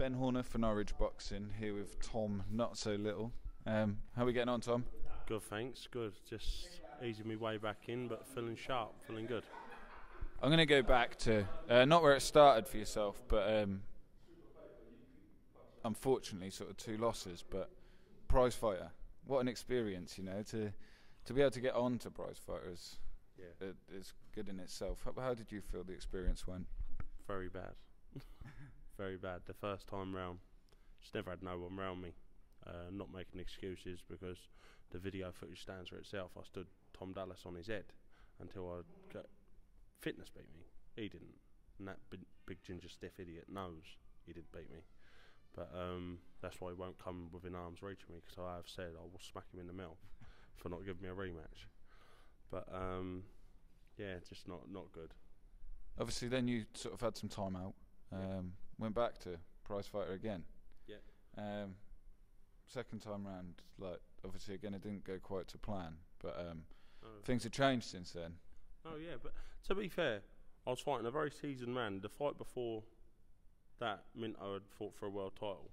Ben Horner for Norwich Boxing here with Tom Not So Little. Um, how are we getting on, Tom? Good, thanks. Good. Just easing my way back in, but feeling sharp, feeling good. I'm going to go back to uh, not where it started for yourself, but um, unfortunately, sort of two losses. But prize fighter, what an experience, you know, to to be able to get on to prize fighters. Yeah. It, it's good in itself. How, how did you feel the experience went? Very bad. Very bad. The first time round, just never had no one round me. Uh, not making excuses because the video footage stands for itself. I stood Tom Dallas on his head until I got fitness beat me. He didn't, and that big, big ginger stiff idiot knows he did beat me. But um, that's why he won't come within arm's reach of me because I have said I will smack him in the mouth for not giving me a rematch. But um, yeah, just not not good. Obviously, then you sort of had some time out. Um, Went back to prize fighter again. Yeah. Um, second time round, like obviously again it didn't go quite to plan, but um, Oh. things have changed since then. Oh yeah, but to be fair, I was fighting a very seasoned man. The fight before that, Minto had fought for a world title,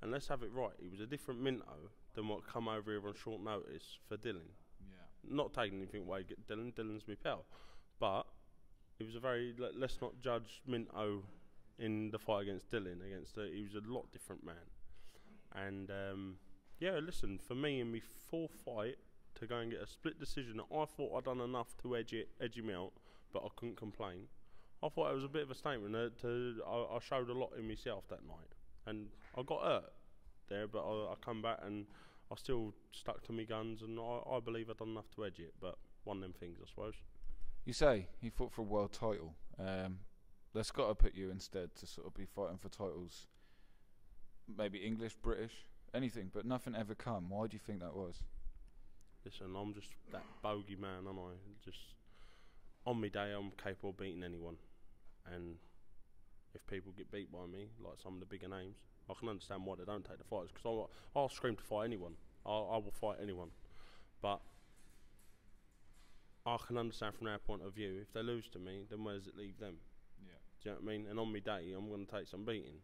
and let's have it right, he was a different Minto than what come over here on short notice for Dillian. Yeah. Not taking anything away, get Dillian. Dillian's my pal, but it was a very. Let, let's not judge Minto in the fight against Dillian. Against uh, he was a lot different man, and um, yeah, listen for me in my fourth fight to go and get a split decision. I thought I'd done enough to edge it, edge him out, but I couldn't complain. I thought it was a bit of a statement. Uh, to I, I showed a lot in myself that night, and I got hurt there, but I, I come back and I still stuck to my guns, and I, I believe I've done enough to edge it. But one of them things, I suppose. You say he fought for a world title. Um, that's got to put you instead to sort of be fighting for titles. Maybe English, British, anything, but nothing ever come. Why do you think that was? Listen, I'm just that bogey man, am I? Just on my day, I'm capable of beating anyone, and if people get beat by me, like some of the bigger names, I can understand why they don't take the fights because I'll, I'll scream to fight anyone. I'll, I will fight anyone, but I can understand from their point of view. If they lose to me, then where does it leave them? Do you know what I mean? And on my day, I'm going to take some beating.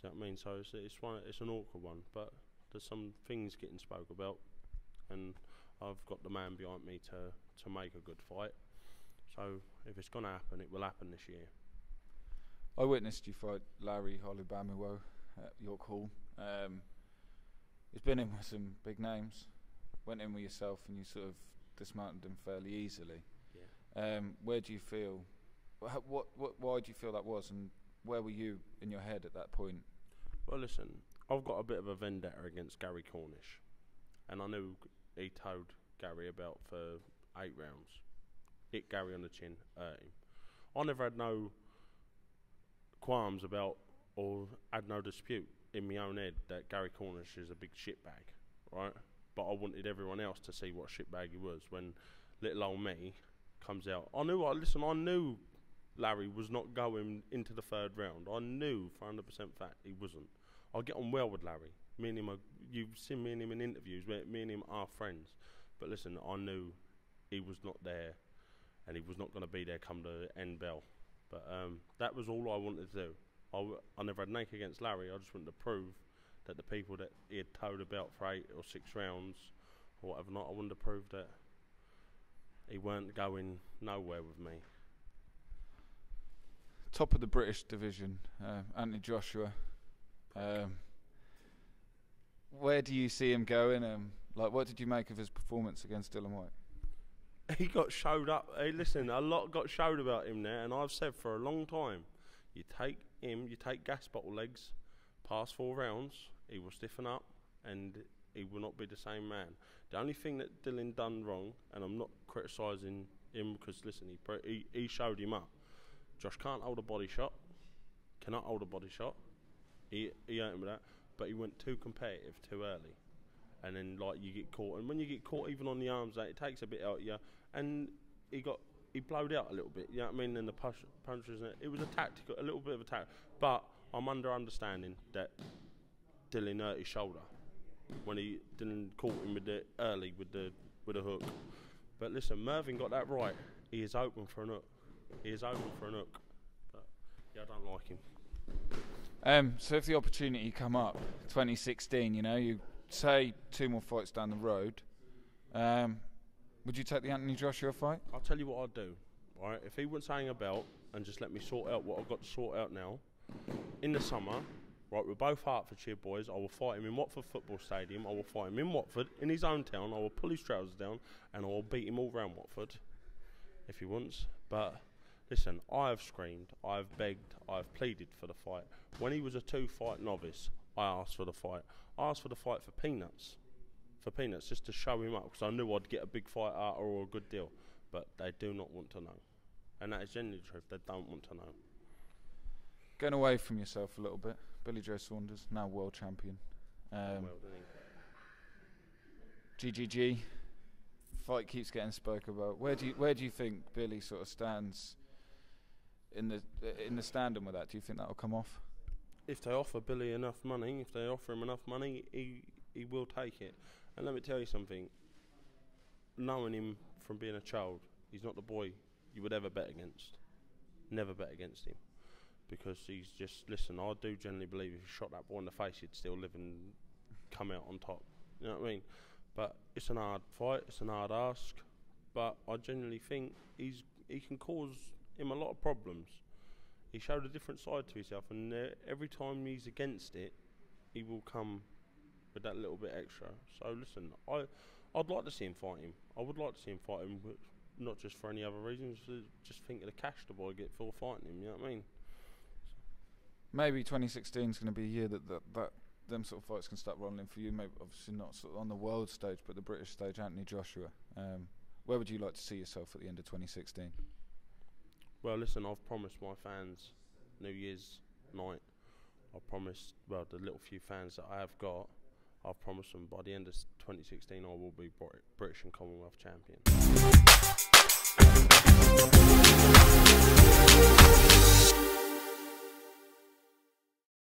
Do you know what I mean? So it's it's one it's an awkward one, but there's some things getting spoke about, and I've got the man behind me to to make a good fight. So if it's going to happen, it will happen this year. I witnessed you fight Larry Olubamiwo at York Hall. Um, he's been in with some big names. Went in with yourself, and you sort of dismantled him fairly easily. Yeah. Um, where do you feel? Wh- What, what, why do you feel that was, and where were you in your head at that point? Well, listen, I've got a bit of a vendetta against Gary Cornish, and I knew he towed Gary about for eight rounds. Hit Gary on the chin, hurt him. I never had no qualms about or had no dispute in my own head that Gary Cornish is a big shitbag, right? But I wanted everyone else to see what shitbag he was when little old me comes out. I knew, I listen, I knew Larry was not going into the third round. I knew for 100% fact he wasn't. I get on well with Larry. Me and him, are, you've seen me and him in interviews me and him are friends. But listen, I knew he was not there and he was not going to be there come the end bell. But um, that was all I wanted to do. I, w- I never had a nake against Larry. I just wanted to prove that the people that he had towed about for eight or six rounds or whatever not, I wanted to prove that he weren't going nowhere with me. Top of the British division, uh, Anthony Joshua. Um, where do you see him going? Um, like, what did you make of his performance against Dillian Whyte? he got showed up. Hey, listen, a lot got showed about him there, and I've said for a long time, you take him, you take gas bottle legs, past four rounds, he will stiffen up, and he will not be the same man. The only thing that Dillian done wrong, and I'm not criticising him because listen, he, he he showed him up. Josh can't hold a body shot, cannot hold a body shot. He he him with that, but he went too competitive too early and then like you get caught. And when you get caught, even on the arms, like, it takes a bit out of you. And he got he blowed out a little bit. You know what I mean? And the push, punches, it, was a tactical, a little bit of a tactic. But I'm under understanding that Dillian hurt his shoulder when he Dillian caught him with the early with the with a hook. But listen, Mervyn got that right. He is open for an hook. He is open for an hook. But yeah, I don't like him. Um, so if the opportunity come up, 2016, you know, you say two more fights down the road, um, would you take the Anthony Joshua fight? I'll tell you what I'd do. Right, if he wouldn't saying a belt and just let me sort out what I've got to sort out now, in the summer, right, we're both Hertfordshire boys. I will fight him in Watford Football Stadium. I will fight him in Watford, in his own town. I will pull his trousers down and I will beat him all round Watford, if he wants. But listen, I have screamed, I have begged, I have pleaded for the fight. When he was a two-fight novice, I asked for the fight. I asked for the fight for peanuts, for peanuts, just to show him up because I knew I'd get a big fight out or a good deal. But they do not want to know, and that is genuinely the truth. They don't want to know. Going away from yourself a little bit, Billy Joe Saunders, now world champion. Um, well? GGG fight keeps getting spoke about. Where do you where do you think Billy sort of stands in the in the standing with that? Do you think that'll come off? if they offer Billy enough money, if they offer him enough money, he he will take it. And let me tell you something. Knowing him from being a child, he's not the boy you would ever bet against. Never bet against him, because he's just listen. I do generally believe if you shot that boy in the face, he'd still live and come out on top. You know what I mean? But it's an hard fight. It's an hard ask. But I genuinely think he's he can cause him a lot of problems he showed a different side to himself, and uh, every time he's against it, he will come with that little bit extra. So listen, I I'd like to see him fight him. I would like to see him fight him, but not just for any other reasons. Just think of the cash the boy get for fighting him. You know what I mean? Maybe 2016 is going to be a year that, that that them sort of fights can start rolling for you. Maybe obviously not sort of on the world stage, but the British stage. Anthony Joshua. Um, where would you like to see yourself at the end of 2016? Well, listen, I've promised my fans New Year's night. I promised, well, the little few fans that I have got, I've promised them by the end of 2016 I will be British and Commonwealth champion.